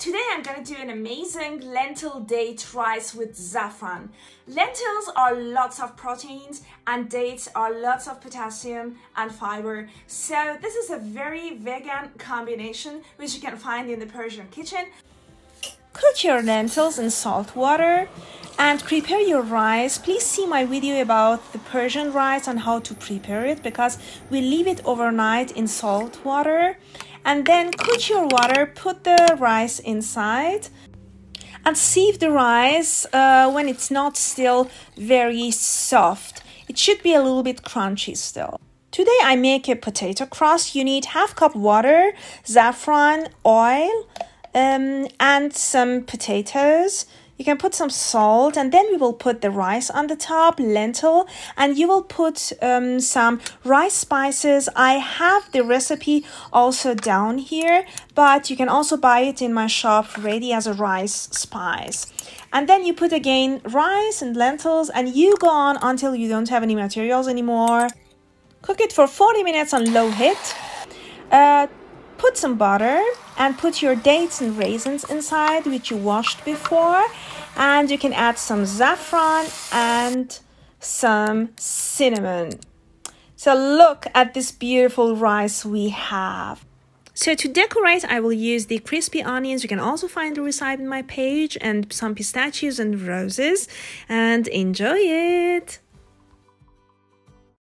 Today I'm gonna do an amazing lentil date rice with saffron. Lentils are lots of proteins and dates are lots of potassium and fiber. So this is a very vegan combination which you can find in the Persian kitchen. Cook your lentils in salt water and prepare your rice. Please see my video about the Persian rice and how to prepare it because we leave it overnight in salt water and then cook your water, put the rice inside and sieve the rice uh, when it's not still very soft. It should be a little bit crunchy still. Today I make a potato crust. You need half cup water, saffron, oil, um, and some potatoes. You can put some salt and then we will put the rice on the top, lentil, and you will put um, some rice spices. I have the recipe also down here, but you can also buy it in my shop ready as a rice spice. And then you put again rice and lentils and you go on until you don't have any materials anymore. Cook it for 40 minutes on low heat. Uh, put some butter and put your dates and raisins inside which you washed before and you can add some saffron and some cinnamon so look at this beautiful rice we have so to decorate, I will use the crispy onions. You can also find the recipe in my page and some pistachios and roses and enjoy it.